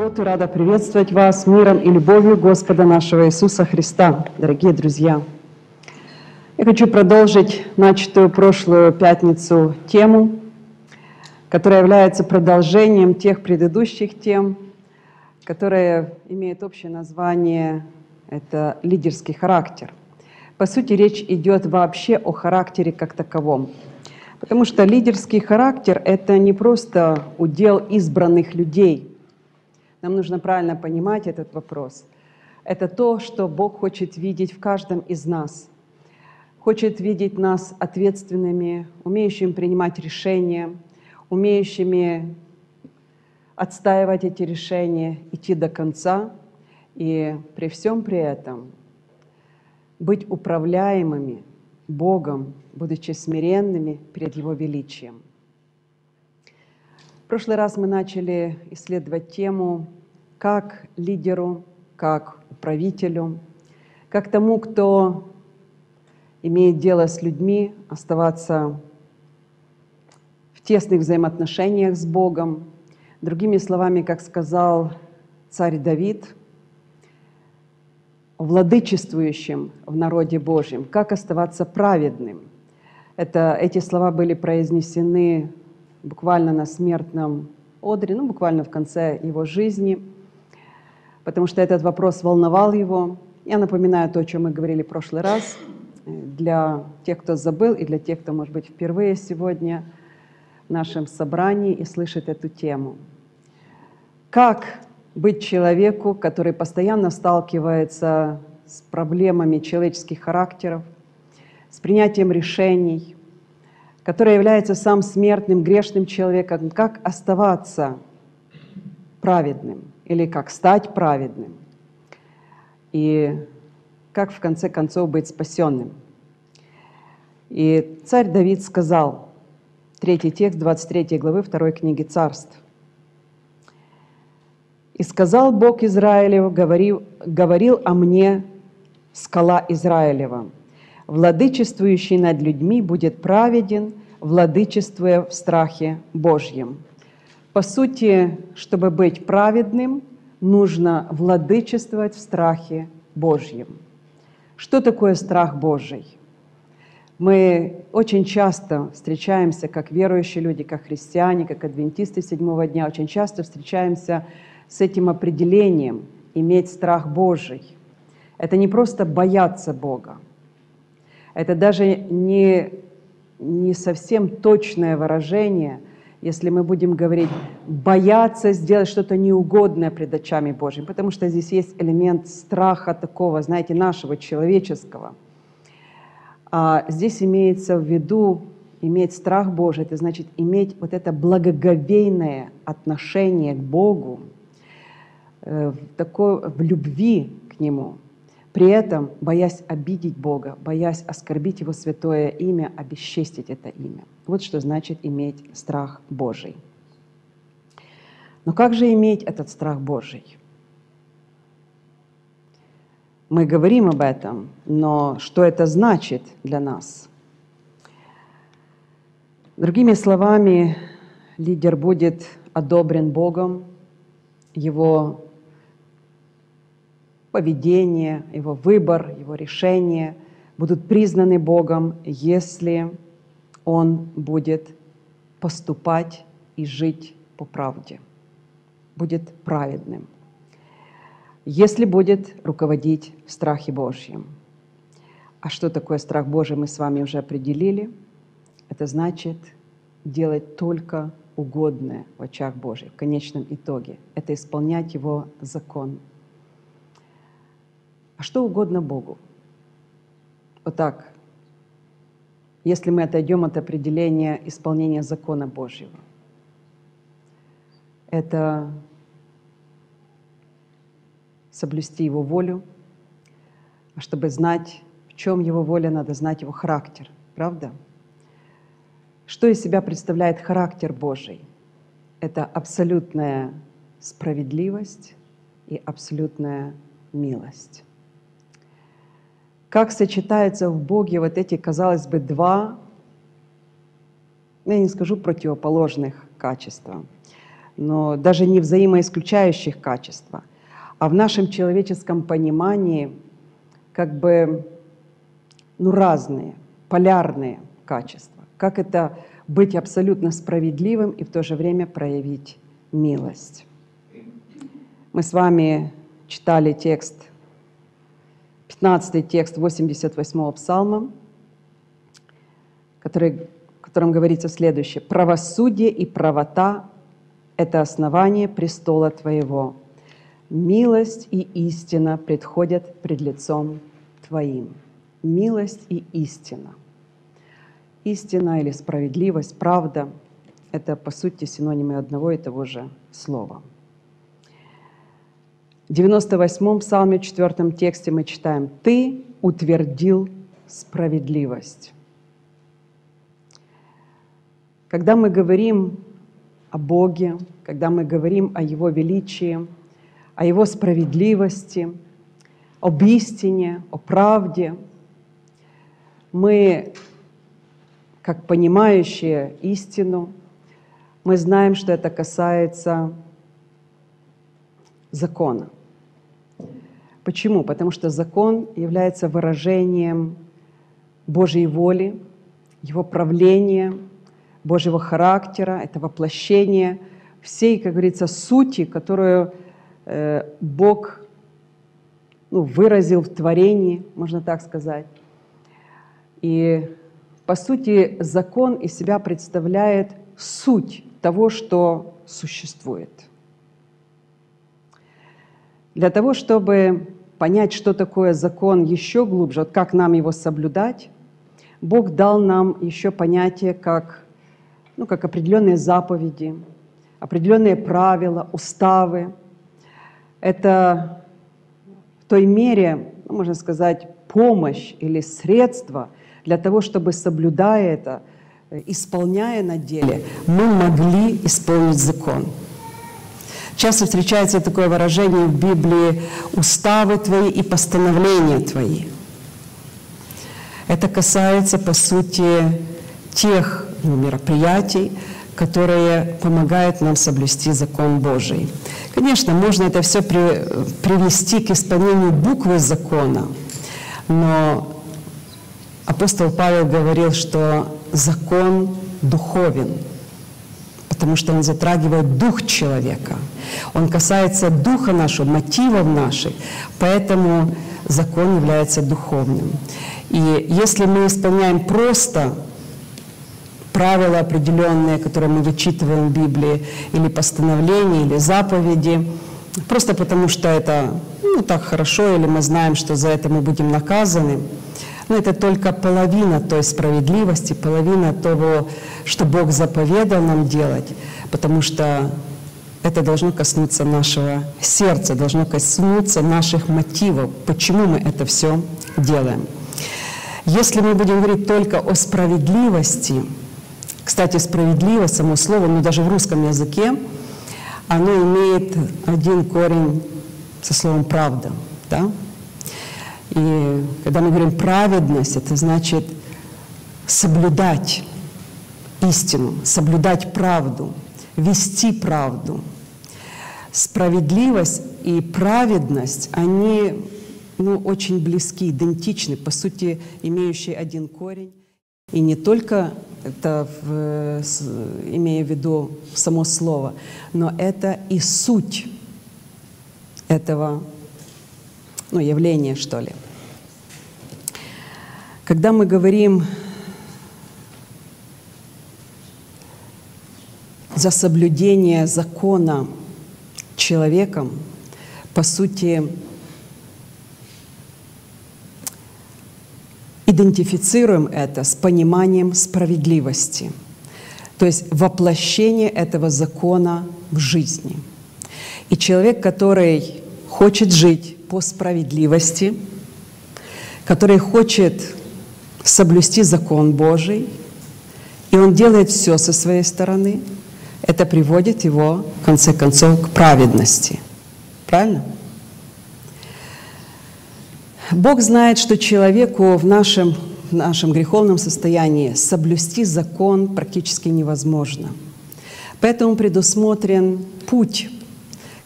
субботу рада приветствовать вас миром и любовью Господа нашего Иисуса Христа, дорогие друзья. Я хочу продолжить начатую прошлую пятницу тему, которая является продолжением тех предыдущих тем, которые имеют общее название «это лидерский характер». По сути, речь идет вообще о характере как таковом. Потому что лидерский характер — это не просто удел избранных людей — нам нужно правильно понимать этот вопрос. Это то, что Бог хочет видеть в каждом из нас. Хочет видеть нас ответственными, умеющими принимать решения, умеющими отстаивать эти решения, идти до конца и при всем при этом быть управляемыми Богом, будучи смиренными перед Его величием. Прошлый раз мы начали исследовать тему, как лидеру, как управителю, как тому, кто имеет дело с людьми, оставаться в тесных взаимоотношениях с Богом. Другими словами, как сказал царь Давид, владычествующим в народе Божьем, как оставаться праведным. Это, эти слова были произнесены буквально на смертном одре, ну, буквально в конце его жизни, потому что этот вопрос волновал его. Я напоминаю то, о чем мы говорили в прошлый раз, для тех, кто забыл, и для тех, кто, может быть, впервые сегодня в нашем собрании и слышит эту тему. Как быть человеку, который постоянно сталкивается с проблемами человеческих характеров, с принятием решений – который является сам смертным, грешным человеком, как оставаться праведным или как стать праведным и как в конце концов быть спасенным. И царь Давид сказал, третий текст 23 главы 2 книги Царств. «И сказал Бог Израилев, говорил, говорил о мне скала Израилева, владычествующий над людьми будет праведен, владычествуя в страхе Божьем. По сути, чтобы быть праведным, нужно владычествовать в страхе Божьем. Что такое страх Божий? Мы очень часто встречаемся, как верующие люди, как христиане, как адвентисты седьмого дня, очень часто встречаемся с этим определением «иметь страх Божий». Это не просто бояться Бога, это даже не, не совсем точное выражение, если мы будем говорить «бояться сделать что-то неугодное пред очами Божьими», потому что здесь есть элемент страха такого, знаете, нашего человеческого. А здесь имеется в виду иметь страх Божий, это значит иметь вот это благоговейное отношение к Богу, э, в, такой, в любви к Нему – при этом, боясь обидеть Бога, боясь оскорбить Его святое имя, обесчестить это имя. Вот что значит иметь страх Божий. Но как же иметь этот страх Божий? Мы говорим об этом, но что это значит для нас? Другими словами, лидер будет одобрен Богом, его поведение, его выбор, его решение будут признаны Богом, если он будет поступать и жить по правде, будет праведным, если будет руководить в страхе Божьем. А что такое страх Божий, мы с вами уже определили. Это значит делать только угодное в очах Божьих в конечном итоге. Это исполнять Его закон – а что угодно Богу. Вот так, если мы отойдем от определения исполнения закона Божьего. Это соблюсти Его волю, а чтобы знать, в чем Его воля, надо знать Его характер, правда? Что из себя представляет характер Божий? Это абсолютная справедливость и абсолютная милость как сочетаются в Боге вот эти, казалось бы, два, ну, я не скажу противоположных качества, но даже не взаимоисключающих качества, а в нашем человеческом понимании как бы ну, разные, полярные качества. Как это быть абсолютно справедливым и в то же время проявить милость. Мы с вами читали текст, 15 текст 88 псалма, который, в котором говорится следующее. «Правосудие и правота – это основание престола Твоего. Милость и истина предходят пред лицом Твоим». Милость и истина. Истина или справедливость, правда – это, по сути, синонимы одного и того же слова. В 98-м псалме, 4 тексте мы читаем «Ты утвердил справедливость». Когда мы говорим о Боге, когда мы говорим о Его величии, о Его справедливости, об истине, о правде, мы как понимающие истину, мы знаем, что это касается закона. Почему? Потому что закон является выражением Божьей воли, Его правления, Божьего характера, это воплощение всей, как говорится, сути, которую э, Бог ну, выразил в творении, можно так сказать. И по сути, закон из себя представляет суть того, что существует. Для того, чтобы понять, что такое закон еще глубже, вот как нам его соблюдать, Бог дал нам еще понятие как, ну, как определенные заповеди, определенные правила, уставы. Это в той мере, ну, можно сказать, помощь или средство – для того, чтобы, соблюдая это, э, исполняя на деле, мы могли исполнить закон. Часто встречается такое выражение в Библии «уставы твои и постановления твои». Это касается, по сути, тех ну, мероприятий, которые помогают нам соблюсти закон Божий. Конечно, можно это все при, привести к исполнению буквы закона, но апостол Павел говорил, что закон духовен, потому что он затрагивает дух человека. Он касается духа нашего, мотивов наших, поэтому закон является духовным. И если мы исполняем просто правила определенные, которые мы вычитываем в Библии, или постановления, или заповеди, просто потому что это ну, так хорошо, или мы знаем, что за это мы будем наказаны – но это только половина той справедливости, половина того, что Бог заповедал нам делать, потому что это должно коснуться нашего сердца, должно коснуться наших мотивов, почему мы это все делаем. Если мы будем говорить только о справедливости, кстати, справедливость, само слово, но даже в русском языке, оно имеет один корень со словом «правда». Да? И когда мы говорим праведность, это значит соблюдать истину, соблюдать правду, вести правду. Справедливость и праведность, они ну, очень близки, идентичны, по сути, имеющие один корень. И не только это, в, имея в виду само слово, но это и суть этого ну, явление, что ли. Когда мы говорим за соблюдение закона человеком, по сути, идентифицируем это с пониманием справедливости, то есть воплощение этого закона в жизни. И человек, который хочет жить по справедливости, который хочет соблюсти закон Божий, и он делает все со своей стороны, это приводит его, в конце концов, к праведности. Правильно? Бог знает, что человеку в нашем, в нашем греховном состоянии соблюсти закон практически невозможно. Поэтому предусмотрен путь,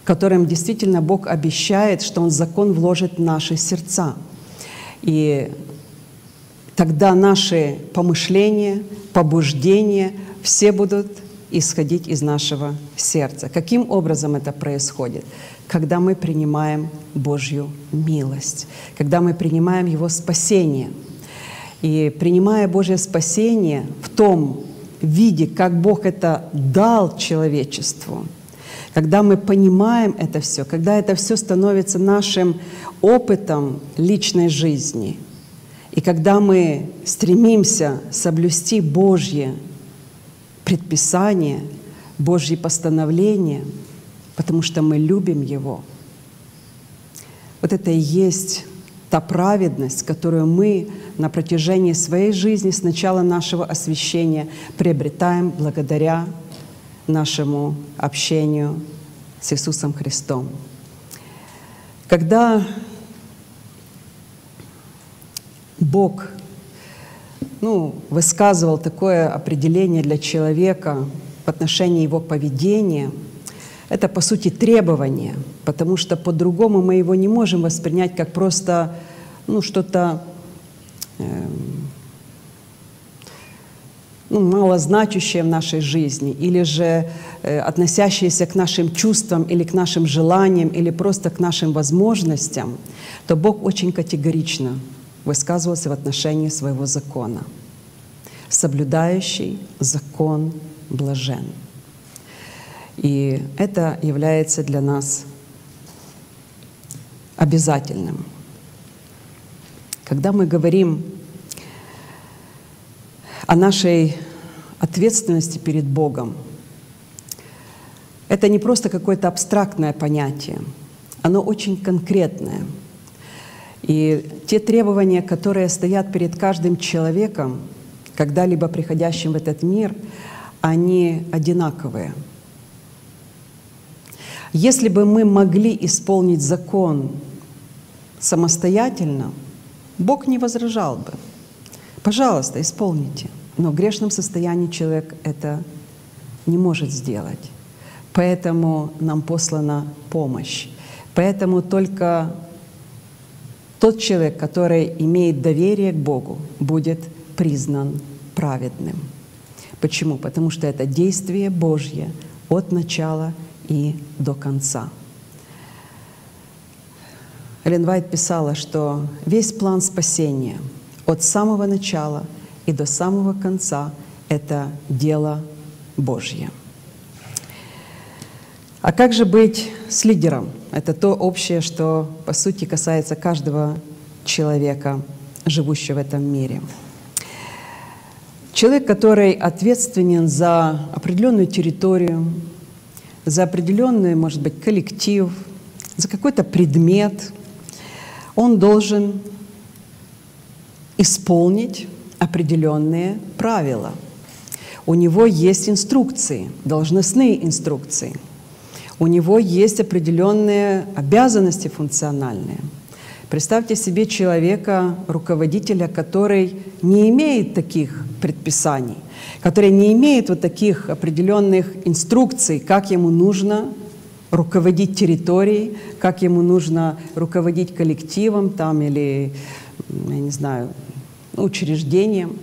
которым действительно Бог обещает, что Он закон вложит в наши сердца. И тогда наши помышления, побуждения все будут исходить из нашего сердца. Каким образом это происходит? Когда мы принимаем Божью милость, когда мы принимаем Его спасение. И принимая Божье спасение в том виде, как Бог это дал человечеству, когда мы понимаем это все, когда это все становится нашим опытом личной жизни, и когда мы стремимся соблюсти Божье предписание, Божьи постановления, потому что мы любим Его. Вот это и есть та праведность, которую мы на протяжении своей жизни с начала нашего освящения приобретаем благодаря нашему общению с Иисусом Христом. Когда Бог ну, высказывал такое определение для человека в отношении его поведения, это, по сути, требование, потому что по-другому мы его не можем воспринять как просто ну, что-то э, ну, малозначащее в нашей жизни, или же э, относящееся к нашим чувствам, или к нашим желаниям, или просто к нашим возможностям, то Бог очень категорично высказывался в отношении своего закона. Соблюдающий закон блажен. И это является для нас обязательным. Когда мы говорим о нашей ответственности перед Богом, это не просто какое-то абстрактное понятие, оно очень конкретное – и те требования, которые стоят перед каждым человеком, когда-либо приходящим в этот мир, они одинаковые. Если бы мы могли исполнить закон самостоятельно, Бог не возражал бы. Пожалуйста, исполните. Но в грешном состоянии человек это не может сделать. Поэтому нам послана помощь. Поэтому только тот человек, который имеет доверие к Богу, будет признан праведным. Почему? Потому что это действие Божье от начала и до конца. Эллен Вайт писала, что весь план спасения от самого начала и до самого конца — это дело Божье. А как же быть с лидером? Это то общее, что по сути касается каждого человека, живущего в этом мире. Человек, который ответственен за определенную территорию, за определенный, может быть, коллектив, за какой-то предмет, он должен исполнить определенные правила. У него есть инструкции, должностные инструкции – у него есть определенные обязанности функциональные. Представьте себе человека, руководителя, который не имеет таких предписаний, который не имеет вот таких определенных инструкций, как ему нужно руководить территорией, как ему нужно руководить коллективом там, или, я не знаю, учреждением,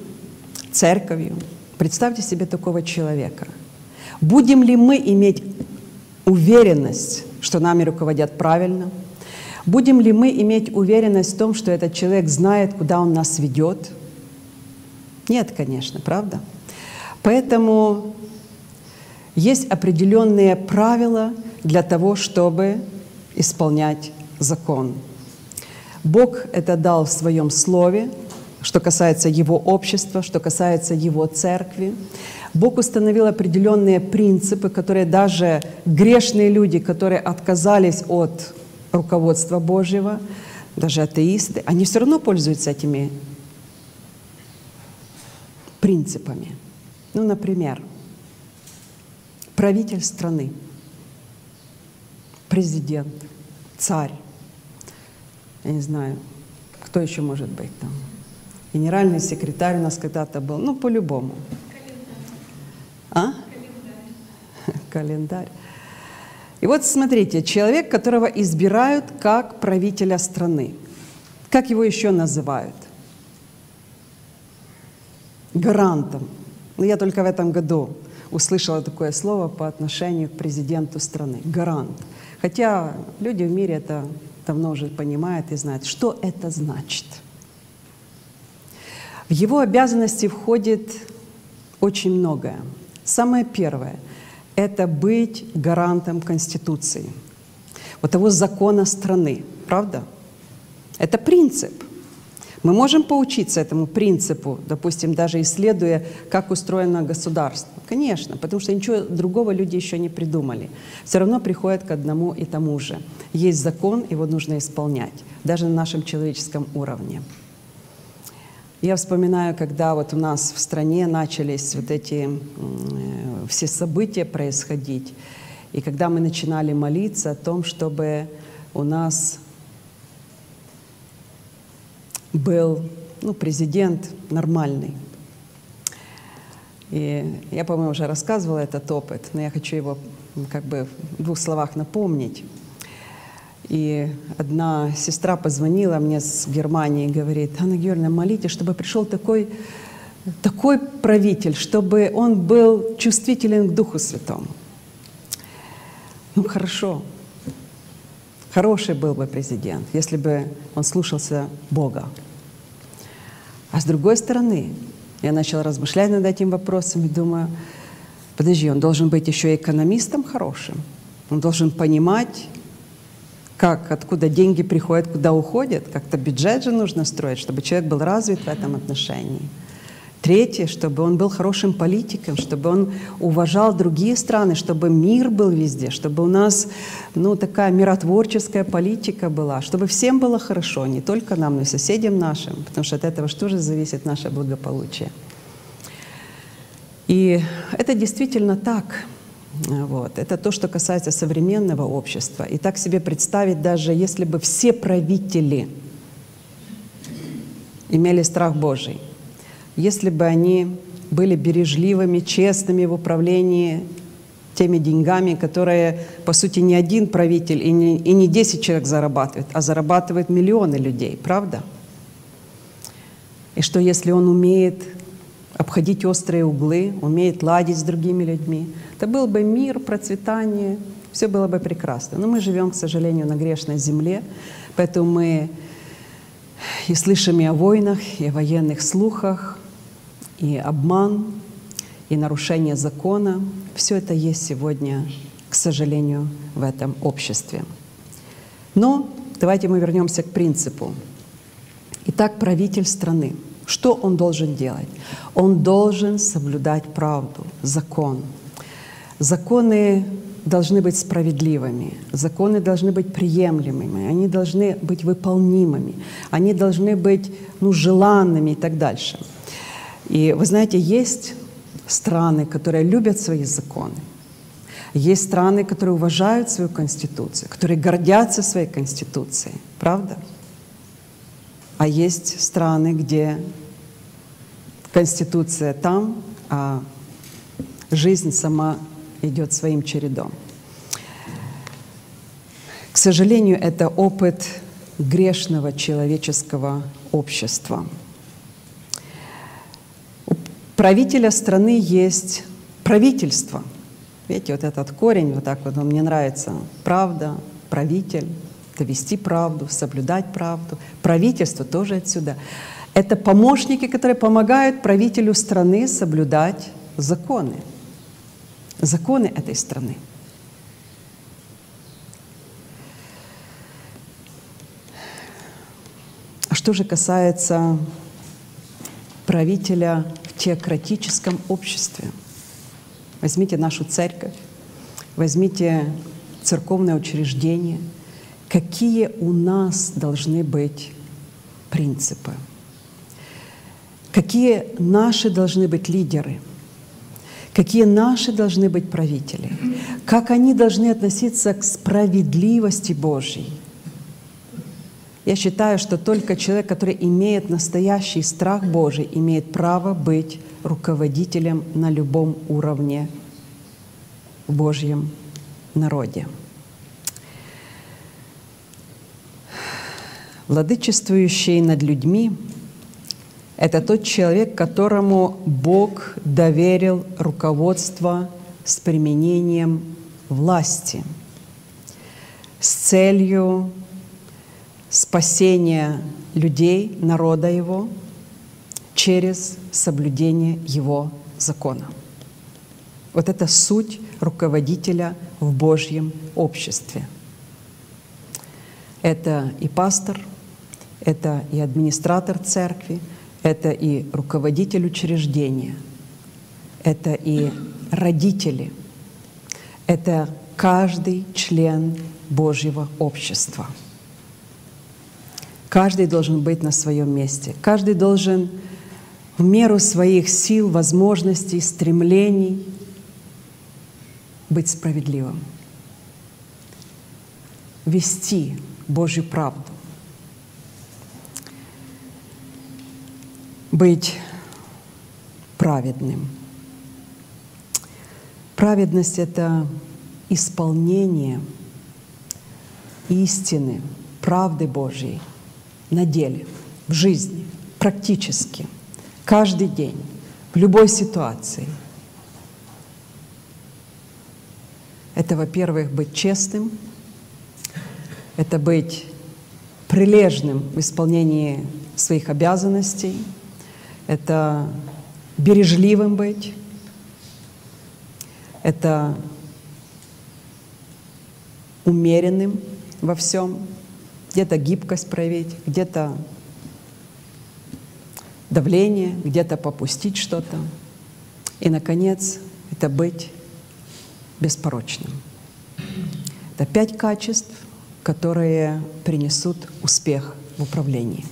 церковью. Представьте себе такого человека. Будем ли мы иметь уверенность, что нами руководят правильно? Будем ли мы иметь уверенность в том, что этот человек знает, куда он нас ведет? Нет, конечно, правда? Поэтому есть определенные правила для того, чтобы исполнять закон. Бог это дал в своем слове, что касается его общества, что касается его церкви. Бог установил определенные принципы, которые даже грешные люди, которые отказались от руководства Божьего, даже атеисты, они все равно пользуются этими принципами. Ну, например, правитель страны, президент, царь, я не знаю, кто еще может быть там, генеральный секретарь у нас когда-то был, ну, по-любому – а? календарь. И вот смотрите, человек, которого избирают как правителя страны. Как его еще называют? Гарантом. Но я только в этом году услышала такое слово по отношению к президенту страны. Гарант. Хотя люди в мире это давно уже понимают и знают, что это значит. В его обязанности входит очень многое. Самое первое – это быть гарантом Конституции, вот того закона страны, правда? Это принцип. Мы можем поучиться этому принципу, допустим, даже исследуя, как устроено государство. Конечно, потому что ничего другого люди еще не придумали. Все равно приходят к одному и тому же. Есть закон, его нужно исполнять, даже на нашем человеческом уровне. Я вспоминаю, когда вот у нас в стране начались вот эти э, все события происходить, и когда мы начинали молиться о том, чтобы у нас был ну, президент нормальный. И я, по-моему, уже рассказывала этот опыт, но я хочу его как бы в двух словах напомнить. И одна сестра позвонила мне с Германии и говорит, Анна Георгиевна, молитесь, чтобы пришел такой, такой правитель, чтобы он был чувствителен к Духу Святому. Ну хорошо, хороший был бы президент, если бы он слушался Бога. А с другой стороны, я начала размышлять над этим вопросом и думаю, подожди, он должен быть еще экономистом хорошим, он должен понимать, как, откуда деньги приходят, куда уходят. Как-то бюджет же нужно строить, чтобы человек был развит в этом отношении. Третье, чтобы он был хорошим политиком, чтобы он уважал другие страны, чтобы мир был везде, чтобы у нас ну, такая миротворческая политика была, чтобы всем было хорошо, не только нам, но и соседям нашим, потому что от этого же тоже зависит наше благополучие. И это действительно так. Вот. Это то, что касается современного общества. И так себе представить, даже если бы все правители имели страх Божий, если бы они были бережливыми, честными в управлении теми деньгами, которые, по сути, не один правитель и не, и не 10 человек зарабатывает, а зарабатывает миллионы людей, правда? И что если он умеет обходить острые углы, умеет ладить с другими людьми, то был бы мир, процветание, все было бы прекрасно. Но мы живем, к сожалению, на грешной земле, поэтому мы и слышим и о войнах, и о военных слухах, и обман, и нарушение закона. Все это есть сегодня, к сожалению, в этом обществе. Но давайте мы вернемся к принципу. Итак, правитель страны – что он должен делать? Он должен соблюдать правду, закон. Законы должны быть справедливыми, законы должны быть приемлемыми, они должны быть выполнимыми, они должны быть ну, желанными и так дальше. И вы знаете, есть страны, которые любят свои законы, есть страны, которые уважают свою конституцию, которые гордятся своей конституцией, правда? А есть страны, где Конституция там, а жизнь сама идет своим чередом. К сожалению, это опыт грешного человеческого общества. Правителя страны есть правительство. Видите, вот этот корень, вот так вот он мне нравится. Правда, правитель, довести правду, соблюдать правду. Правительство тоже отсюда. Это помощники, которые помогают правителю страны соблюдать законы. Законы этой страны. А что же касается правителя в теократическом обществе? Возьмите нашу церковь, возьмите церковное учреждение. Какие у нас должны быть принципы? какие наши должны быть лидеры, какие наши должны быть правители, как они должны относиться к справедливости Божьей. Я считаю, что только человек, который имеет настоящий страх Божий, имеет право быть руководителем на любом уровне в Божьем народе. Владычествующий над людьми – это тот человек, которому Бог доверил руководство с применением власти с целью спасения людей, народа его, через соблюдение его закона. Вот это суть руководителя в Божьем обществе. Это и пастор, это и администратор церкви, это и руководитель учреждения, это и родители, это каждый член Божьего общества. Каждый должен быть на своем месте. Каждый должен в меру своих сил, возможностей, стремлений быть справедливым, вести Божью правду, быть праведным. Праведность — это исполнение истины, правды Божьей на деле, в жизни, практически, каждый день, в любой ситуации. Это, во-первых, быть честным, это быть прилежным в исполнении своих обязанностей, это бережливым быть, это умеренным во всем, где-то гибкость проявить, где-то давление, где-то попустить что-то. И, наконец, это быть беспорочным. Это пять качеств, которые принесут успех в управлении.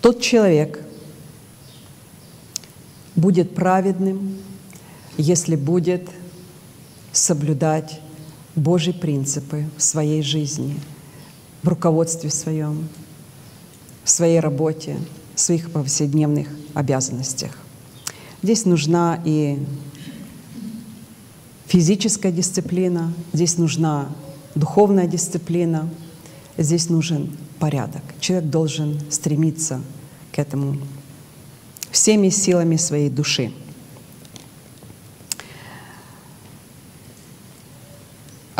Тот человек будет праведным, если будет соблюдать Божьи принципы в своей жизни, в руководстве своем, в своей работе, в своих повседневных обязанностях. Здесь нужна и физическая дисциплина, здесь нужна духовная дисциплина, здесь нужен порядок. Человек должен стремиться к этому всеми силами своей души.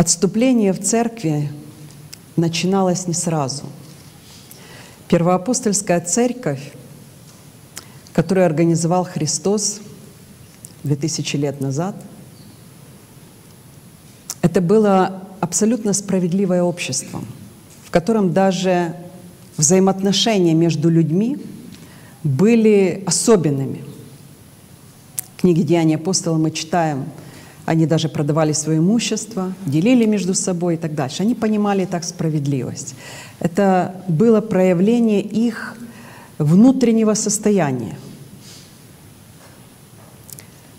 Отступление в церкви начиналось не сразу. Первоапостольская церковь, которую организовал Христос 2000 лет назад, это было абсолютно справедливое общество, в котором даже взаимоотношения между людьми были особенными. В книге «Деяния апостола» мы читаем – они даже продавали свое имущество, делили между собой и так дальше. Они понимали так справедливость. Это было проявление их внутреннего состояния.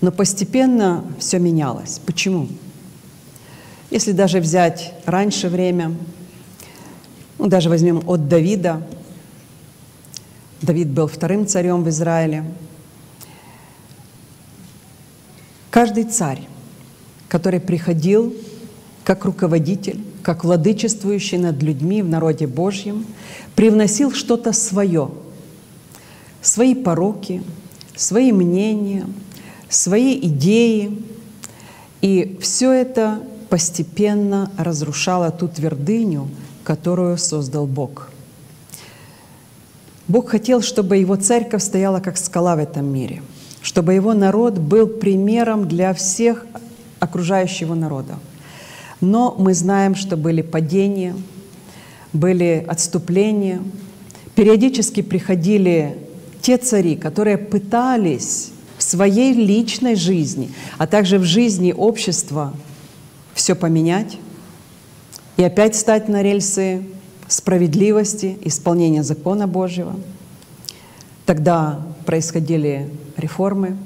Но постепенно все менялось. Почему? Если даже взять раньше время, ну, даже возьмем от Давида, Давид был вторым царем в Израиле. Каждый царь который приходил как руководитель, как владычествующий над людьми в народе Божьем, привносил что-то свое, свои пороки, свои мнения, свои идеи. И все это постепенно разрушало ту твердыню, которую создал Бог. Бог хотел, чтобы его церковь стояла как скала в этом мире, чтобы его народ был примером для всех окружающего народа. Но мы знаем, что были падения, были отступления. Периодически приходили те цари, которые пытались в своей личной жизни, а также в жизни общества все поменять и опять стать на рельсы справедливости, исполнения закона Божьего. Тогда происходили реформы,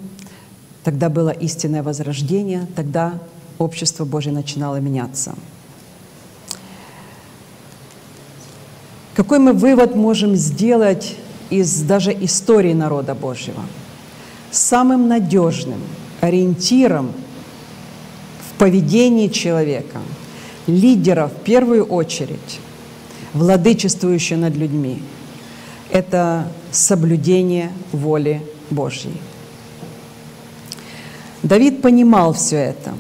Тогда было истинное возрождение, тогда общество Божье начинало меняться. Какой мы вывод можем сделать из даже истории народа Божьего? самым надежным ориентиром в поведении человека, лидера в первую очередь, владычествующего над людьми, это соблюдение воли Божьей. Давид понимал все это,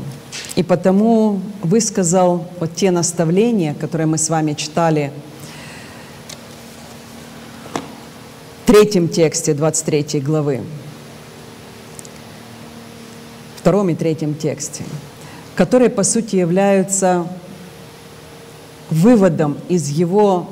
и потому высказал вот те наставления, которые мы с вами читали в третьем тексте 23 главы, втором и третьем тексте, которые, по сути, являются выводом из его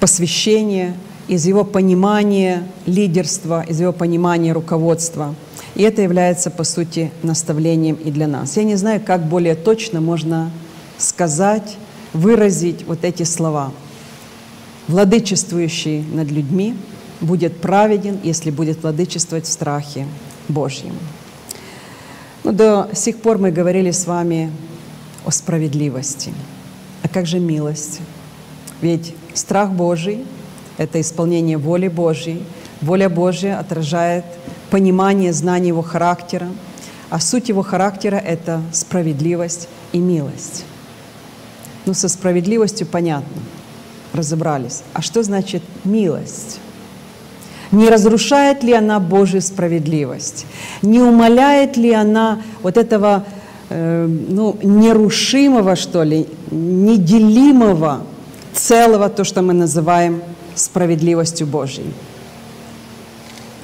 посвящения, из его понимания лидерства, из его понимания руководства – и это является, по сути, наставлением и для нас. Я не знаю, как более точно можно сказать, выразить вот эти слова. Владычествующий над людьми будет праведен, если будет владычествовать в страхе Божьем. Ну, до сих пор мы говорили с вами о справедливости. А как же милость? Ведь страх Божий — это исполнение воли Божьей. Воля Божья отражает понимание, знание его характера. А суть его характера — это справедливость и милость. Ну, со справедливостью понятно, разобрались. А что значит милость? Не разрушает ли она Божью справедливость? Не умаляет ли она вот этого э, ну, нерушимого, что ли, неделимого целого, то, что мы называем справедливостью Божьей?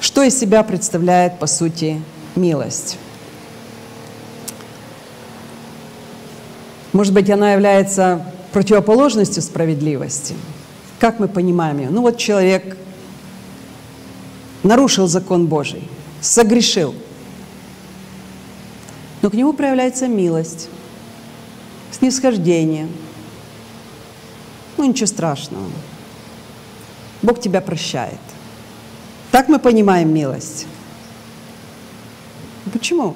Что из себя представляет, по сути, милость? Может быть, она является противоположностью справедливости? Как мы понимаем ее? Ну вот человек нарушил закон Божий, согрешил, но к нему проявляется милость, снисхождение. Ну ничего страшного. Бог тебя прощает. Так мы понимаем милость. Почему?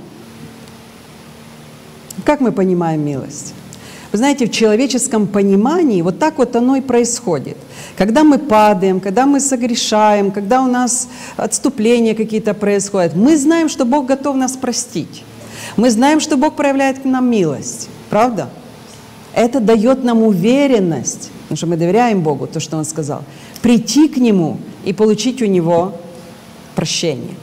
Как мы понимаем милость? Вы знаете, в человеческом понимании вот так вот оно и происходит. Когда мы падаем, когда мы согрешаем, когда у нас отступления какие-то происходят, мы знаем, что Бог готов нас простить. Мы знаем, что Бог проявляет к нам милость. Правда? Это дает нам уверенность, потому что мы доверяем Богу, то, что Он сказал, прийти к Нему и получить у Него прощения.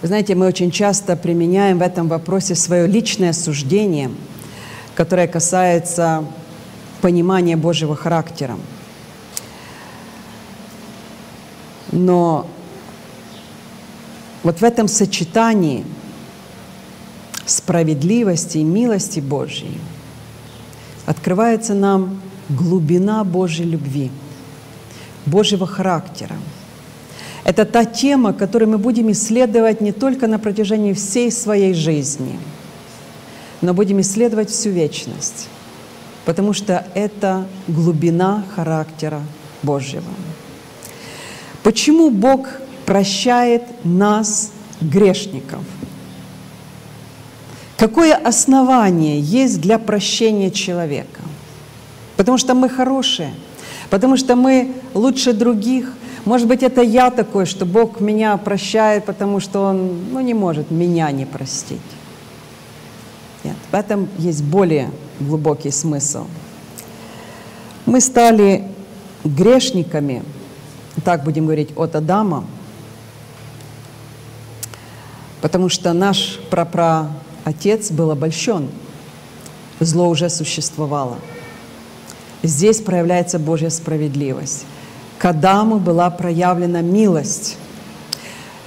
Вы знаете, мы очень часто применяем в этом вопросе свое личное суждение, которое касается понимания Божьего характера. Но вот в этом сочетании справедливости и милости Божьей – открывается нам глубина Божьей любви, Божьего характера. Это та тема, которую мы будем исследовать не только на протяжении всей своей жизни, но будем исследовать всю вечность, потому что это глубина характера Божьего. Почему Бог прощает нас, грешников? Какое основание есть для прощения человека? Потому что мы хорошие, потому что мы лучше других. Может быть, это я такой, что Бог меня прощает, потому что Он ну, не может меня не простить. Нет, в этом есть более глубокий смысл. Мы стали грешниками, так будем говорить, от Адама, потому что наш прапра Отец был обольщен, зло уже существовало. Здесь проявляется Божья справедливость. К Адаму была проявлена милость.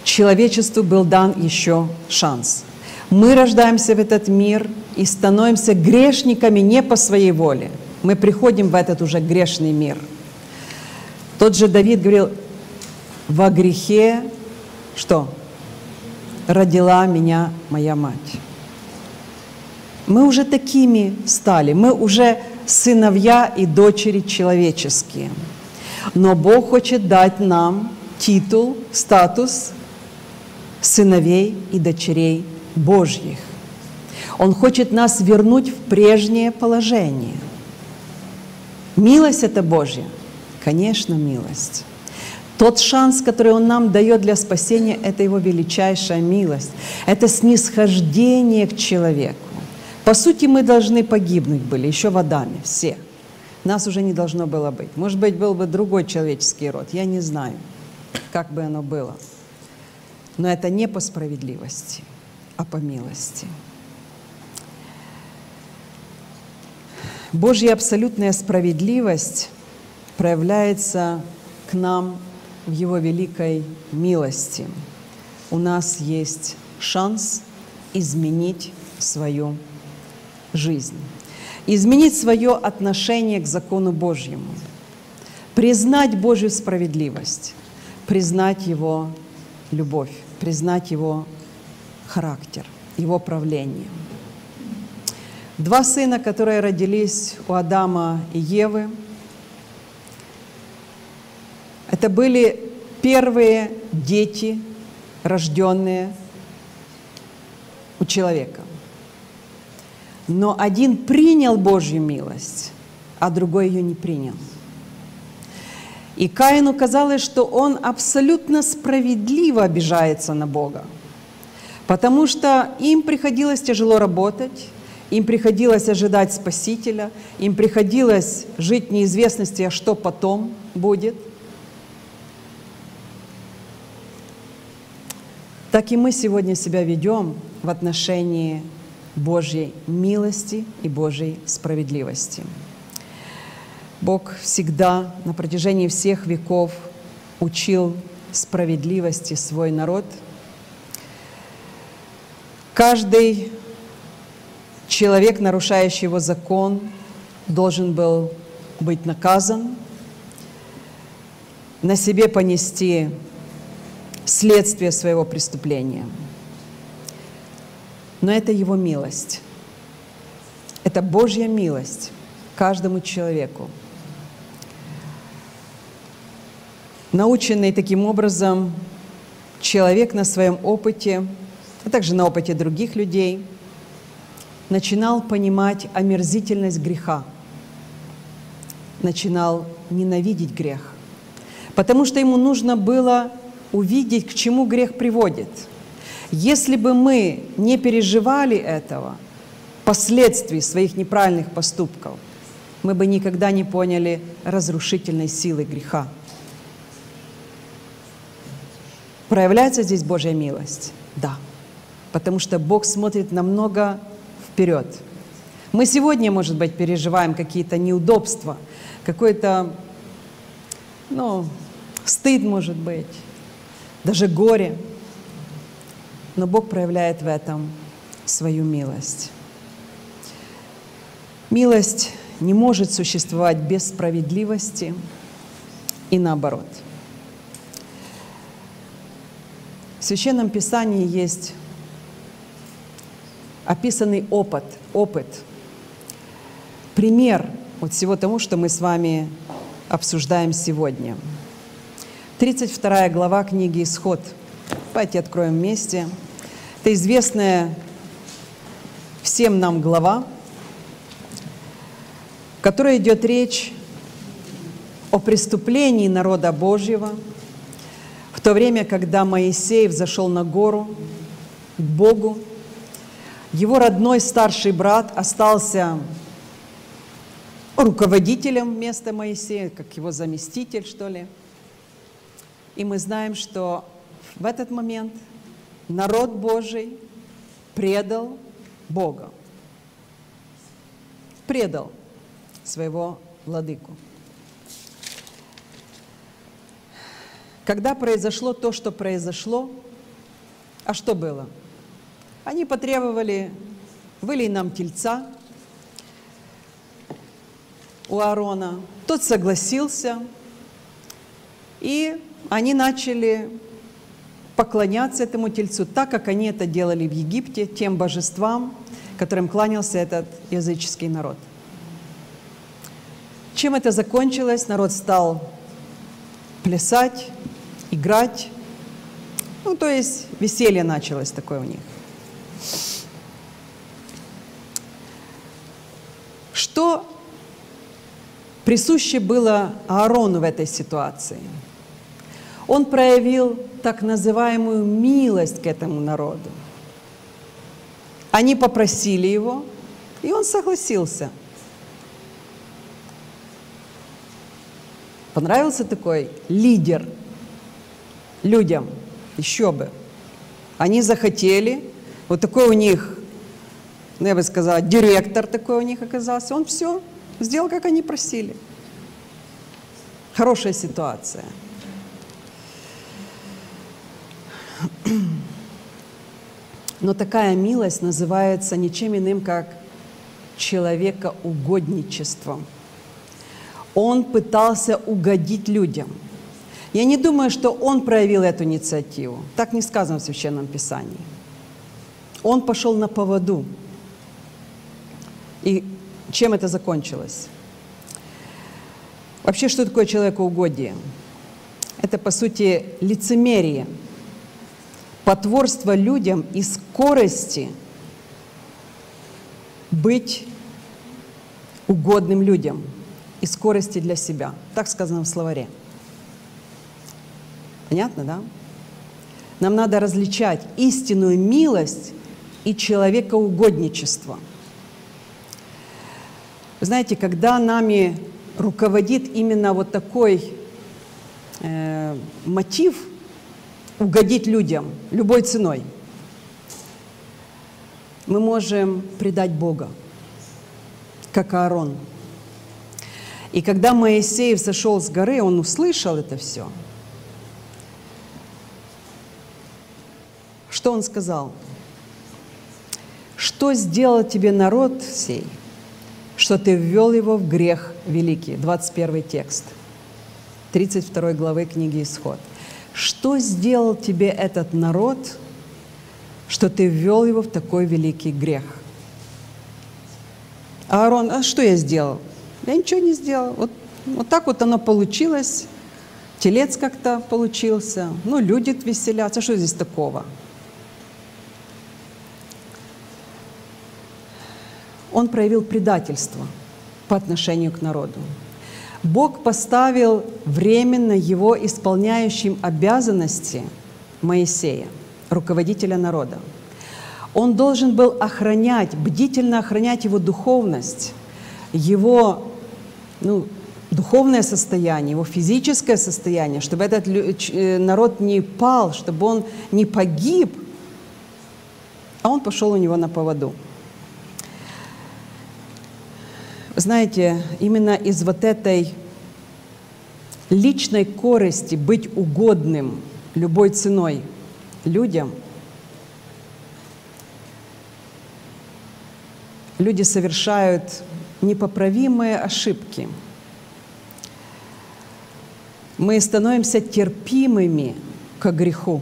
Человечеству был дан еще шанс. Мы рождаемся в этот мир и становимся грешниками не по своей воле. Мы приходим в этот уже грешный мир. Тот же Давид говорил, во грехе что? Родила меня моя мать мы уже такими стали, мы уже сыновья и дочери человеческие. Но Бог хочет дать нам титул, статус сыновей и дочерей Божьих. Он хочет нас вернуть в прежнее положение. Милость это Божья. Конечно, милость. Тот шанс, который Он нам дает для спасения, это Его величайшая милость. Это снисхождение к человеку. По сути, мы должны погибнуть были, еще в Адаме, все. Нас уже не должно было быть. Может быть, был бы другой человеческий род, я не знаю, как бы оно было. Но это не по справедливости, а по милости. Божья абсолютная справедливость проявляется к нам в Его великой милости. У нас есть шанс изменить свою жизнь, изменить свое отношение к закону Божьему, признать Божью справедливость, признать Его любовь, признать Его характер, Его правление – Два сына, которые родились у Адама и Евы, это были первые дети, рожденные у человека. Но один принял Божью милость, а другой ее не принял. И Каину казалось, что он абсолютно справедливо обижается на Бога, потому что им приходилось тяжело работать, им приходилось ожидать Спасителя, им приходилось жить в неизвестности, а что потом будет. Так и мы сегодня себя ведем в отношении Божьей милости и Божьей справедливости. Бог всегда на протяжении всех веков учил справедливости свой народ. Каждый человек, нарушающий его закон, должен был быть наказан, на себе понести следствие своего преступления. Но это его милость. Это Божья милость каждому человеку. Наученный таким образом, человек на своем опыте, а также на опыте других людей – начинал понимать омерзительность греха, начинал ненавидеть грех, потому что ему нужно было увидеть, к чему грех приводит. Если бы мы не переживали этого, последствий своих неправильных поступков, мы бы никогда не поняли разрушительной силы греха. Проявляется здесь Божья милость? Да. Потому что Бог смотрит намного вперед. Мы сегодня, может быть, переживаем какие-то неудобства, какой-то, ну, стыд, может быть, даже горе. Но Бог проявляет в этом свою милость. Милость не может существовать без справедливости и наоборот. В Священном Писании есть описанный опыт, опыт, пример от всего тому, что мы с вами обсуждаем сегодня. 32 глава книги «Исход». Давайте откроем вместе. Это известная всем нам глава, в которой идет речь о преступлении народа Божьего в то время, когда Моисей взошел на гору к Богу его родной старший брат остался руководителем вместо Моисея, как его заместитель, что ли. И мы знаем, что в этот момент народ Божий предал Бога. Предал своего владыку. Когда произошло то, что произошло, а что было? Они потребовали, вылей нам тельца у Аарона. Тот согласился, и они начали поклоняться этому тельцу, так как они это делали в Египте, тем божествам, которым кланялся этот языческий народ. Чем это закончилось? Народ стал плясать, играть. Ну, то есть веселье началось такое у них. Что присуще было Аарону в этой ситуации. Он проявил так называемую милость к этому народу. Они попросили его, и он согласился. Понравился такой лидер людям? Еще бы. Они захотели, вот такой у них, ну, я бы сказала, директор такой у них оказался. Он все сделал, как они просили. Хорошая ситуация. Но такая милость называется ничем иным, как человекоугодничеством. Он пытался угодить людям. Я не думаю, что он проявил эту инициативу. Так не сказано в Священном Писании. Он пошел на поводу. И чем это закончилось? Вообще, что такое человекоугодие? Это, по сути, лицемерие – потворство людям и скорости быть угодным людям и скорости для себя. Так сказано в словаре. Понятно, да? Нам надо различать истинную милость и человекоугодничество. Вы знаете, когда нами руководит именно вот такой э, мотив – угодить людям любой ценой, мы можем предать Бога, как Аарон. И когда Моисей сошел с горы, он услышал это все. Что он сказал? Что сделал тебе народ сей, что ты ввел его в грех великий? 21 текст, 32 главы книги Исход – что сделал тебе этот народ, что ты ввел его в такой великий грех? Аарон, а что я сделал? Я ничего не сделал. Вот, вот так вот оно получилось. Телец как-то получился. Ну, люди веселятся. Что здесь такого? Он проявил предательство по отношению к народу. Бог поставил временно его исполняющим обязанности Моисея, руководителя народа. Он должен был охранять, бдительно охранять его духовность, его ну, духовное состояние, его физическое состояние, чтобы этот э, народ не пал, чтобы он не погиб, а он пошел у него на поводу – знаете, именно из вот этой личной корости быть угодным любой ценой людям, люди совершают непоправимые ошибки. Мы становимся терпимыми к греху.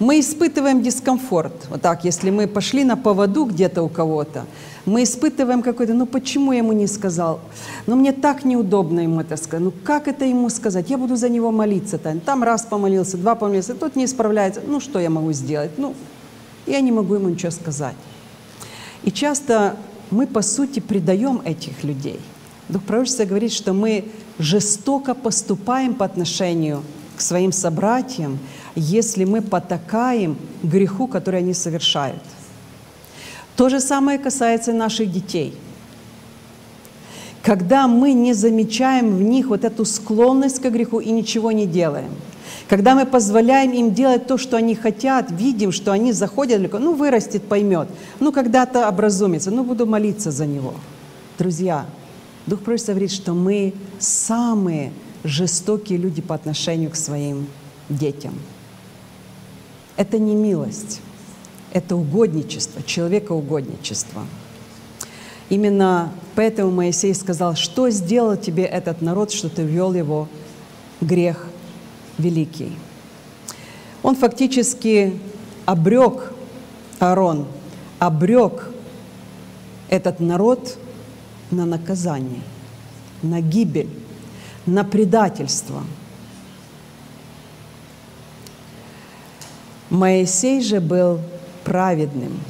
Мы испытываем дискомфорт. Вот так, если мы пошли на поводу где-то у кого-то, мы испытываем какой-то, ну почему я ему не сказал? Ну мне так неудобно ему это сказать. Ну как это ему сказать? Я буду за него молиться. Там, там раз помолился, два помолился, тот не исправляется. Ну что я могу сделать? Ну, я не могу ему ничего сказать. И часто мы, по сути, предаем этих людей. Дух пророчества говорит, что мы жестоко поступаем по отношению к своим собратьям, если мы потакаем греху, который они совершают. То же самое касается наших детей. Когда мы не замечаем в них вот эту склонность к греху и ничего не делаем, когда мы позволяем им делать то, что они хотят, видим, что они заходят далеко, ну, вырастет, поймет, ну, когда-то образумится, ну, буду молиться за него. Друзья, Дух Пророчества говорит, что мы самые жестокие люди по отношению к своим детям. Это не милость это угодничество, человекоугодничество. Именно поэтому Моисей сказал, что сделал тебе этот народ, что ты ввел его грех великий. Он фактически обрек Аарон, обрек этот народ на наказание, на гибель, на предательство. Моисей же был праведным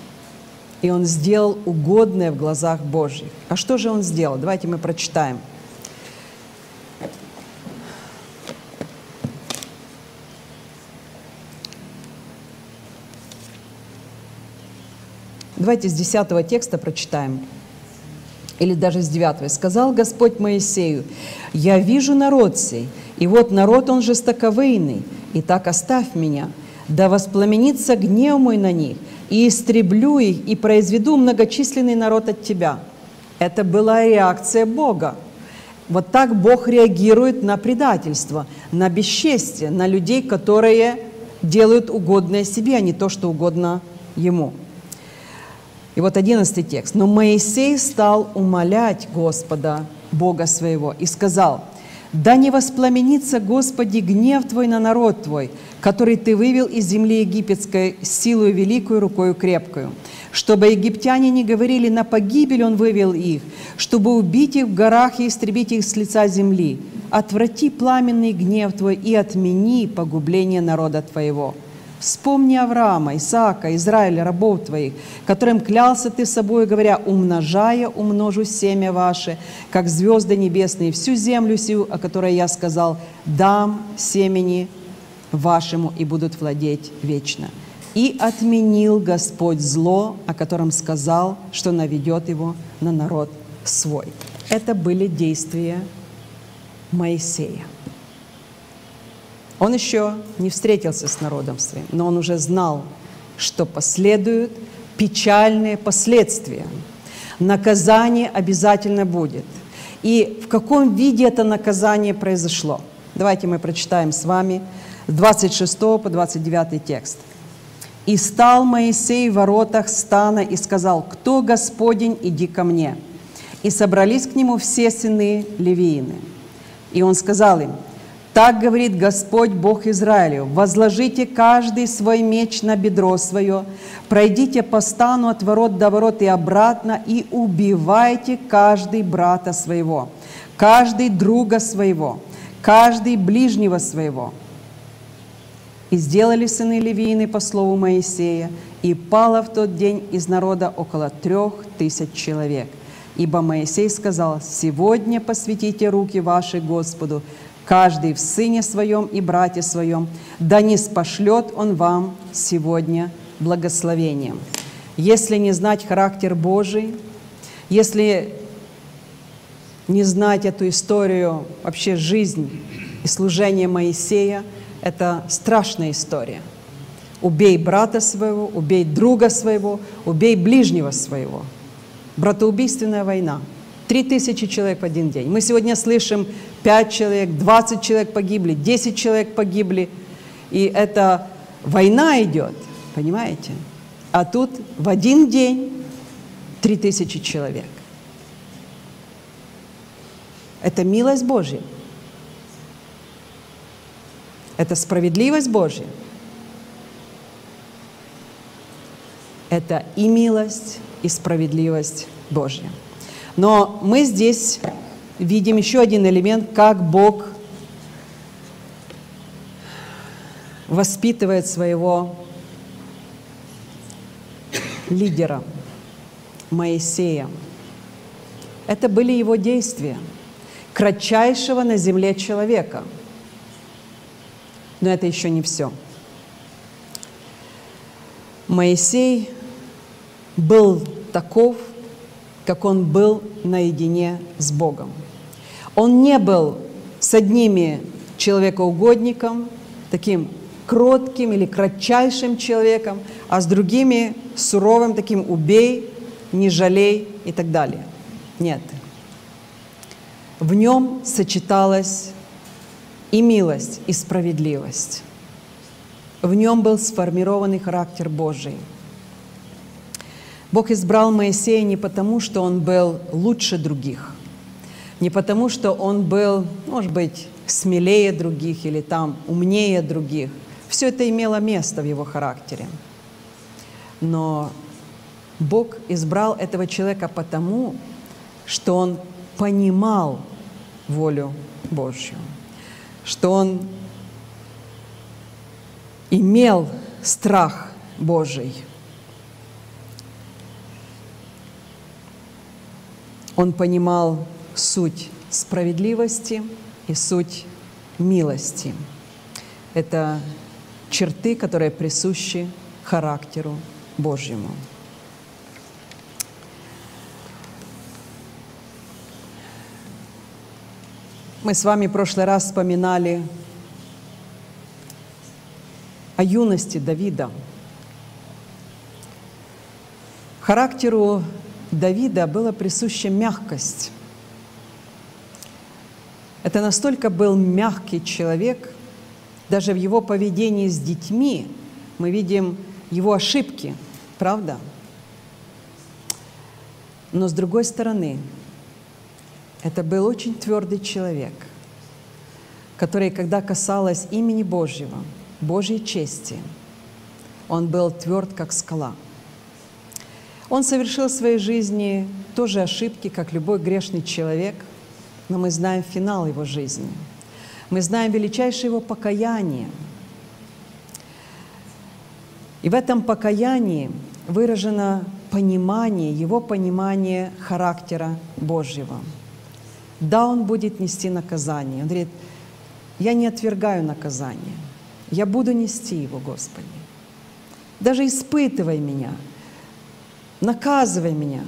и он сделал угодное в глазах Божьих. А что же он сделал? Давайте мы прочитаем. Давайте с 10 текста прочитаем. Или даже с 9. «Сказал Господь Моисею, я вижу народ сей, и вот народ он жестоковыйный, и так оставь меня, да воспламенится гнев мой на них, и истреблю их, и произведу многочисленный народ от тебя». Это была реакция Бога. Вот так Бог реагирует на предательство, на бесчестие, на людей, которые делают угодное себе, а не то, что угодно Ему. И вот одиннадцатый текст. «Но Моисей стал умолять Господа, Бога своего, и сказал, «Да не воспламенится, Господи, гнев Твой на народ Твой, который Ты вывел из земли египетской силою великую, рукою крепкую, чтобы египтяне не говорили, на погибель Он вывел их, чтобы убить их в горах и истребить их с лица земли. Отврати пламенный гнев Твой и отмени погубление народа Твоего». Вспомни Авраама, Исаака, Израиля, рабов твоих, которым клялся ты собой, говоря, умножая, умножу семя ваше, как звезды небесные, всю землю сию, о которой я сказал, дам семени вашему и будут владеть вечно. И отменил Господь зло, о котором сказал, что наведет его на народ свой. Это были действия Моисея. Он еще не встретился с народом своим, но он уже знал, что последуют печальные последствия. Наказание обязательно будет. И в каком виде это наказание произошло? Давайте мы прочитаем с вами с 26 по 29 текст. «И стал Моисей в воротах стана и сказал, «Кто Господень, иди ко мне». И собрались к нему все сыны Левиины. И он сказал им, так говорит Господь Бог Израилю, возложите каждый свой меч на бедро свое, пройдите по стану от ворот до ворот и обратно, и убивайте каждый брата своего, каждый друга своего, каждый ближнего своего. И сделали сыны Левиины по слову Моисея, и пало в тот день из народа около трех тысяч человек. Ибо Моисей сказал, «Сегодня посвятите руки ваши Господу, каждый в сыне своем и брате своем, да не спошлет он вам сегодня благословением. Если не знать характер Божий, если не знать эту историю, вообще жизнь и служение Моисея, это страшная история. Убей брата своего, убей друга своего, убей ближнего своего. Братоубийственная война – Три тысячи человек в один день. Мы сегодня слышим 5 человек, 20 человек погибли, 10 человек погибли. И это война идет, понимаете? А тут в один день три тысячи человек. Это милость Божья. Это справедливость Божья. Это и милость, и справедливость Божья. Но мы здесь видим еще один элемент, как Бог воспитывает своего лидера Моисея. Это были его действия, кратчайшего на земле человека. Но это еще не все. Моисей был таков, как он был наедине с Богом. Он не был с одними человекоугодником, таким кротким или кратчайшим человеком, а с другими суровым, таким убей, не жалей и так далее. Нет. В нем сочеталась и милость, и справедливость. В нем был сформированный характер Божий – Бог избрал Моисея не потому, что он был лучше других, не потому, что он был, может быть, смелее других или там умнее других. Все это имело место в его характере. Но Бог избрал этого человека потому, что он понимал волю Божью, что он имел страх Божий – Он понимал суть справедливости и суть милости. Это черты, которые присущи характеру Божьему. Мы с вами в прошлый раз вспоминали о юности Давида. Характеру Давида была присуща мягкость. Это настолько был мягкий человек, даже в его поведении с детьми мы видим его ошибки, правда? Но с другой стороны, это был очень твердый человек, который, когда касалось имени Божьего, Божьей чести, он был тверд, как скала. Он совершил в своей жизни тоже ошибки, как любой грешный человек, но мы знаем финал его жизни. Мы знаем величайшее его покаяние. И в этом покаянии выражено понимание, его понимание характера Божьего – да, он будет нести наказание. Он говорит, я не отвергаю наказание. Я буду нести его, Господи. Даже испытывай меня, наказывай меня,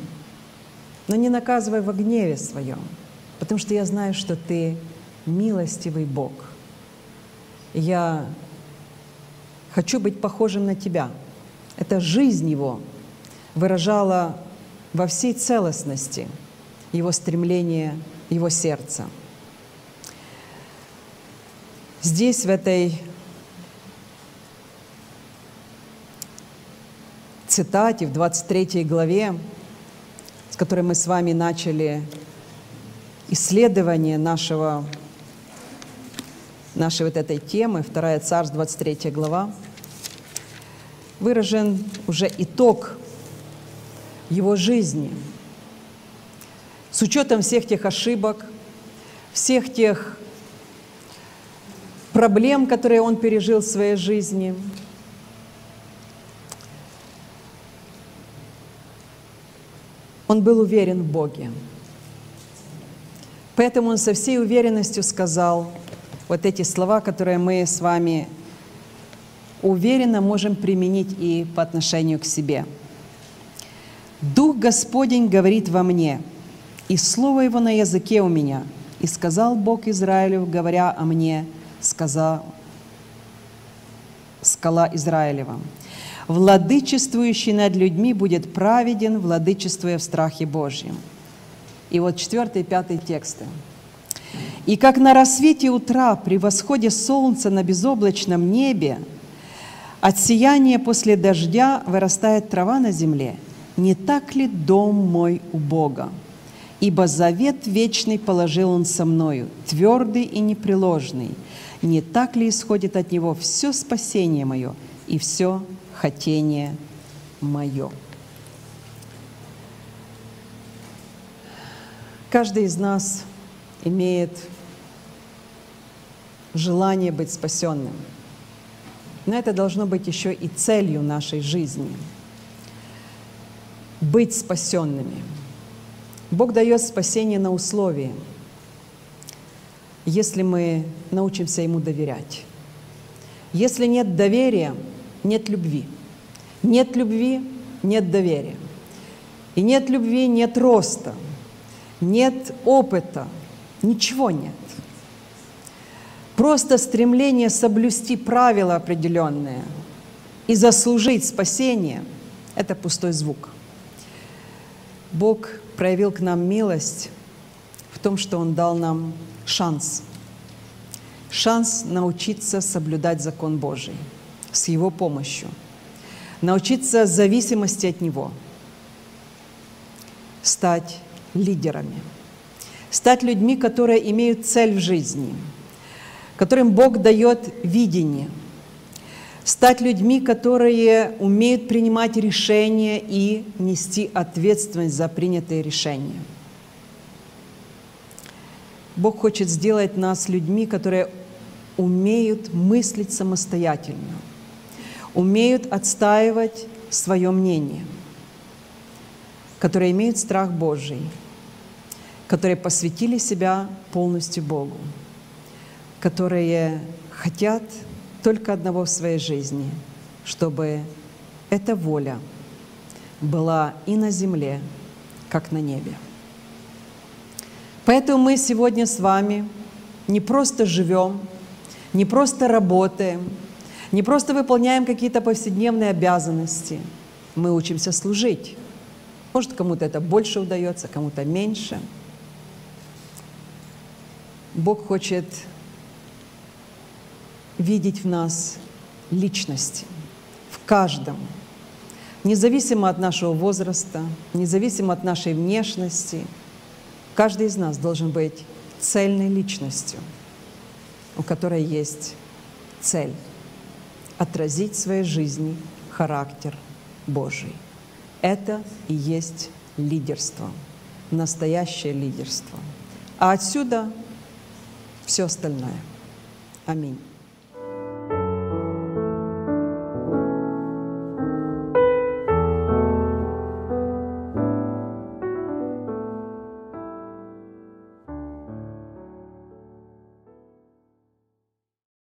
но не наказывай во гневе своем, потому что я знаю, что Ты милостивый Бог. Я хочу быть похожим на Тебя. Это жизнь Его выражала во всей целостности Его стремление его сердца. Здесь, в этой цитате, в 23 главе, с которой мы с вами начали исследование нашего, нашей вот этой темы, 2 Царств, 23 глава, выражен уже итог его жизни – с учетом всех тех ошибок, всех тех проблем, которые он пережил в своей жизни. Он был уверен в Боге. Поэтому он со всей уверенностью сказал вот эти слова, которые мы с вами уверенно можем применить и по отношению к себе. «Дух Господень говорит во мне – и слово его на языке у меня. И сказал Бог Израилю, говоря о мне, сказал скала Израилева. Владычествующий над людьми будет праведен, владычествуя в страхе Божьем. И вот четвертый и пятый тексты. «И как на рассвете утра при восходе солнца на безоблачном небе от сияния после дождя вырастает трава на земле, не так ли дом мой у Бога?» Ибо завет вечный положил Он со мною, твердый и непреложный. Не так ли исходит от Него все спасение мое и все хотение мое? Каждый из нас имеет желание быть спасенным. Но это должно быть еще и целью нашей жизни. Быть спасенными – Бог дает спасение на условии, если мы научимся Ему доверять. Если нет доверия, нет любви. Нет любви, нет доверия. И нет любви, нет роста. Нет опыта. Ничего нет. Просто стремление соблюсти правила определенные и заслужить спасение – это пустой звук. Бог проявил к нам милость в том, что Он дал нам шанс. Шанс научиться соблюдать закон Божий с Его помощью. Научиться зависимости от Него. Стать лидерами. Стать людьми, которые имеют цель в жизни, которым Бог дает видение – стать людьми, которые умеют принимать решения и нести ответственность за принятые решения. Бог хочет сделать нас людьми, которые умеют мыслить самостоятельно, умеют отстаивать свое мнение, которые имеют страх Божий которые посвятили себя полностью Богу, которые хотят только одного в своей жизни, чтобы эта воля была и на земле, как на небе. Поэтому мы сегодня с вами не просто живем, не просто работаем, не просто выполняем какие-то повседневные обязанности. Мы учимся служить. Может, кому-то это больше удается, кому-то меньше. Бог хочет видеть в нас личность, в каждом, независимо от нашего возраста, независимо от нашей внешности. Каждый из нас должен быть цельной личностью, у которой есть цель — отразить в своей жизни характер Божий. Это и есть лидерство, настоящее лидерство. А отсюда все остальное. Аминь.